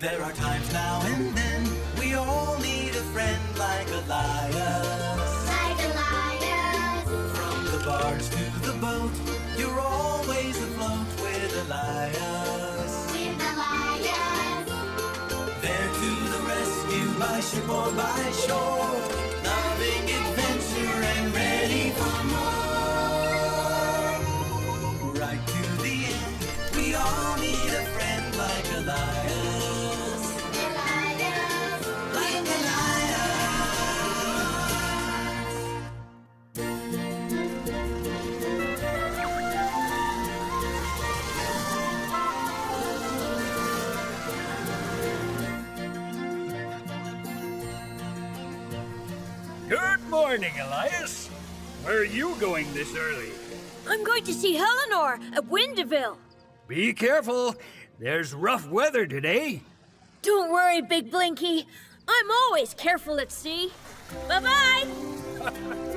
There are times now and then we all need a friend like Elias. Like Elias. From the barge to the boat, you're always afloat with Elias. With Elias. There to the rescue by ship or by shore, morning, Elias. Where are you going this early? I'm going to see Eleanor at Windeville. Be careful. There's rough weather today. Don't worry, Big Blinky. I'm always careful at sea. Bye bye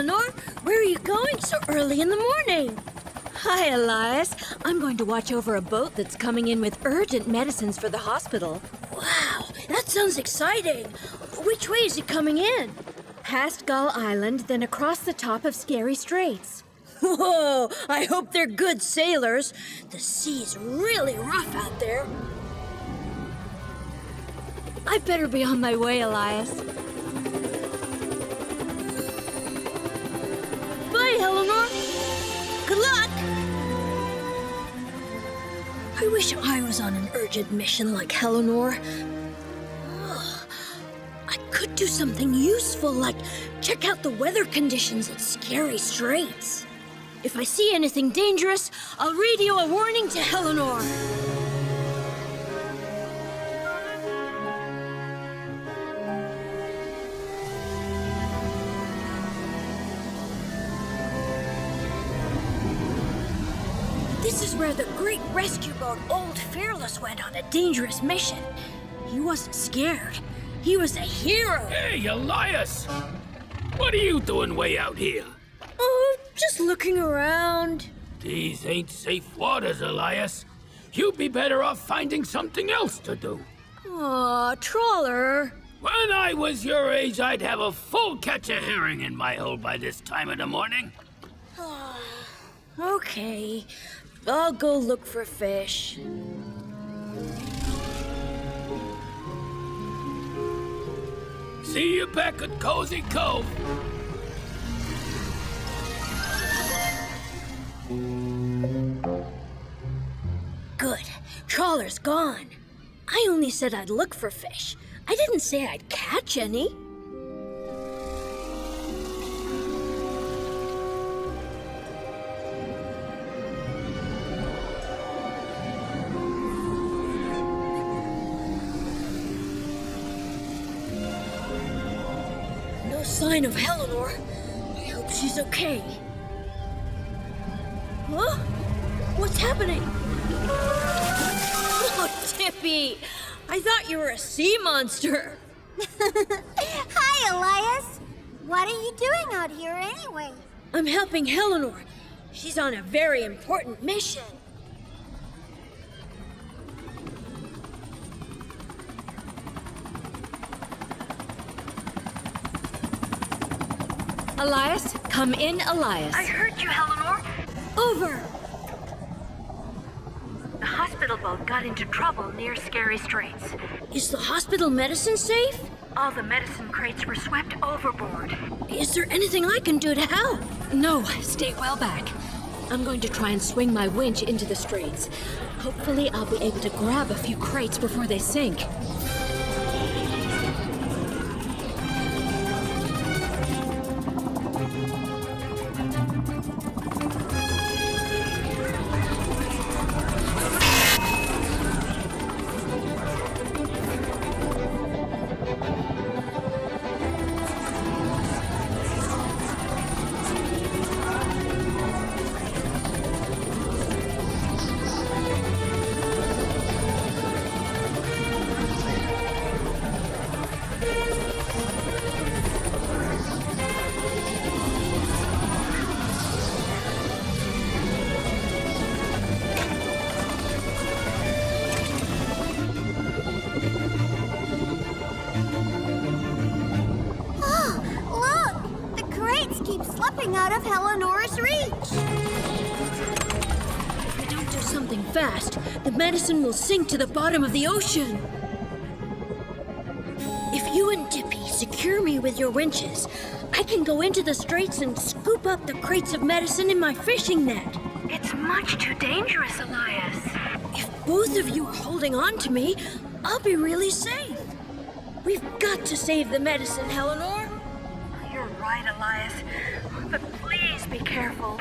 Eleanor. Where are you going so early in the morning? Hi, Elias. I'm going to watch over a boat that's coming in with urgent medicines for the hospital. Wow, that sounds exciting. Which way is it coming in? Past Gull Island, then across the top of Scary Straits. Whoa, I hope they're good sailors. The sea's really rough out there. I better be on my way, Elias. Wish I was on an urgent mission like Eleanor. Ugh. I could do something useful like check out the weather conditions at Scary Straits. If I see anything dangerous, I'll radio a warning to Eleanor. This is where the rescue boat Old Fearless went on a dangerous mission. He wasn't scared. He was a hero. Hey, Elias! What are you doing way out here? Oh, just looking around. These ain't safe waters, Elias. You'd be better off finding something else to do. Aw, trawler. When I was your age, I'd have a full catch of herring in my hole by this time of the morning. Ah, okay, I'll go look for fish. See you back at Cozy Cove. Good. Trawler's gone. I only said I'd look for fish. I didn't say I'd catch any. No sign of Eleanor. I hope she's okay. Huh? What's happening? Oh, Dippy! I thought you were a sea monster. Hi, Elias. What are you doing out here anyway? I'm helping Eleanor. She's on a very important mission. Elias, come in, Elias. I heard you, Eleanor. Over. The hospital boat got into trouble near Scary Straits. Is the hospital medicine safe? All the medicine crates were swept overboard. Is there anything I can do to help? No, stay well back. I'm going to try and swing my winch into the straits. Hopefully, I'll be able to grab a few crates before they sink. Out of Eleanor's reach. If we don't do something fast, the medicine will sink to the bottom of the ocean. If you and Dippy secure me with your winches, I can go into the straits and scoop up the crates of medicine in my fishing net. It's much too dangerous, Elias. If both of you are holding on to me, I'll be really safe. We've got to save the medicine, Eleanor. Right, Elias. But please be careful.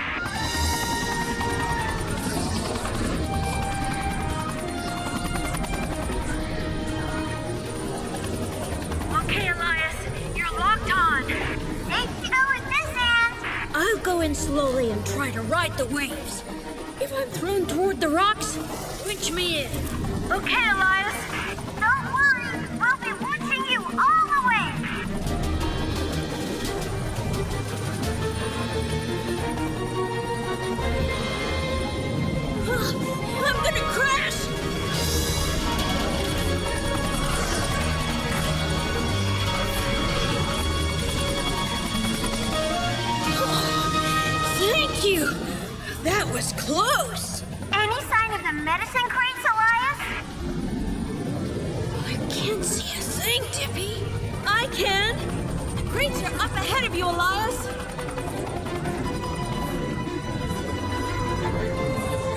Okay, Elias, you're locked on. Safe to go with this hand. I'll go in slowly and try to ride the waves. If I'm thrown toward the rocks, winch me in. Okay, Elias. Are up ahead of you, Elias!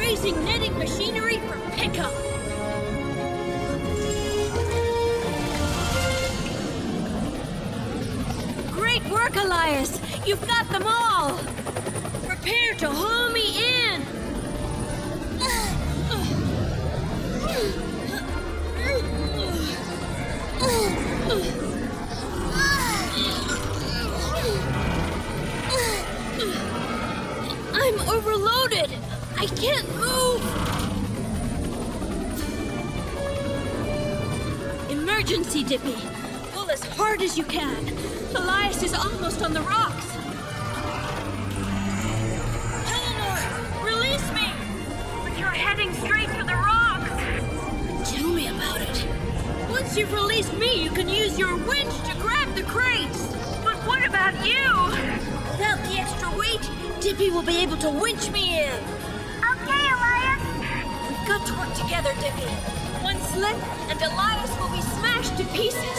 Raising netting machinery for pickup! Great work, Elias! You've got them all! Prepare to haul me in! Dippy! Pull as hard as you can! Elias is almost on the rocks! Eleanor! Release me! But you're heading straight for the rocks. Tell me about it. Once you've released me, you can use your winch to grab the crates! But what about you? Without the extra weight, Dippy will be able to winch me in! Okay, Elias. We've got to work together, Dippy. Slip, and Elias will be smashed to pieces.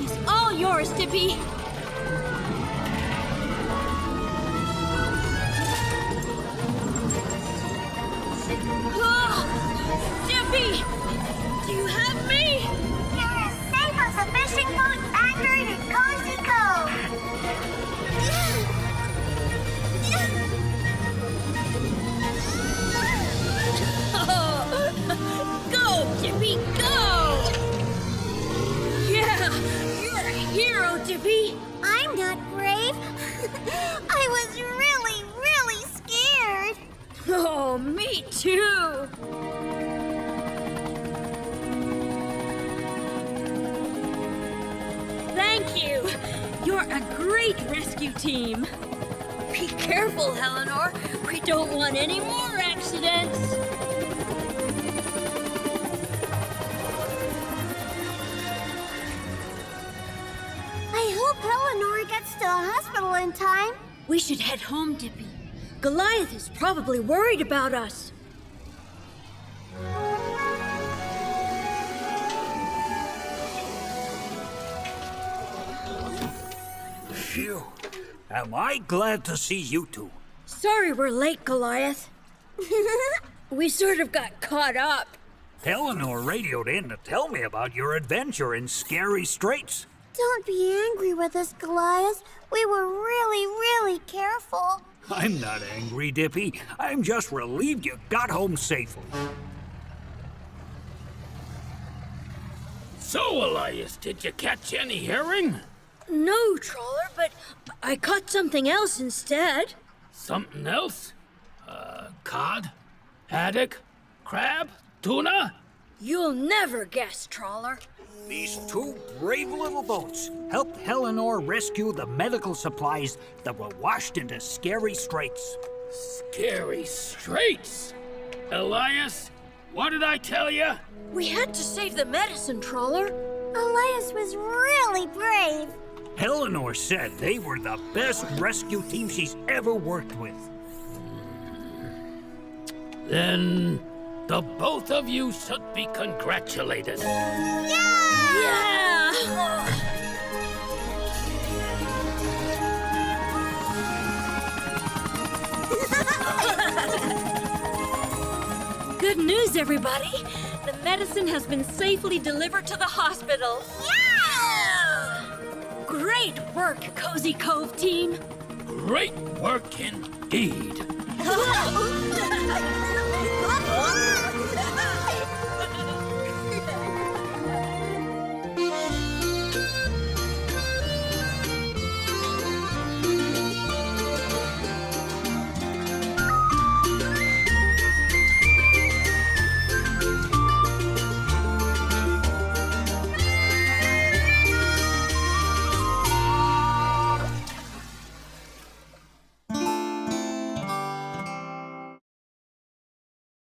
He's all yours, Dippy. Ah! Dippy! Do you have me? As safe as a fishing boat Go, Yeah, you're a hero, Dippy. I'm not brave. I was really, really scared. Oh, me too. Thank you. You're a great rescue team. Be careful, Eleanor. We don't want any more accidents. Hospital in time. We should head home, Dippy. Goliath is probably worried about us. Phew. Am I glad to see you two? Sorry we're late, Goliath. we sort of got caught up. Eleanor radioed in to tell me about your adventure in Scary Straits. Don't be angry with us, Goliath. We were really, really careful. I'm not angry, Dippy. I'm just relieved you got home safely. So, Elias, did you catch any herring? No, Trawler, but I caught something else instead. Something else? Uh, cod? Haddock? Crab? Tuna? You'll never guess, Trawler. These two brave little boats helped Eleanor rescue the medical supplies that were washed into Scary Straits. Scary Straits. Elias, what did I tell you? We had to save the medicine, Trawler. Elias was really brave. Eleanor said they were the best rescue team she's ever worked with. Then the both of you should be congratulated. Yeah! Yeah! Good news, everybody! The medicine has been safely delivered to the hospital. Yeah! Great work, Cozy Cove team! Great work indeed.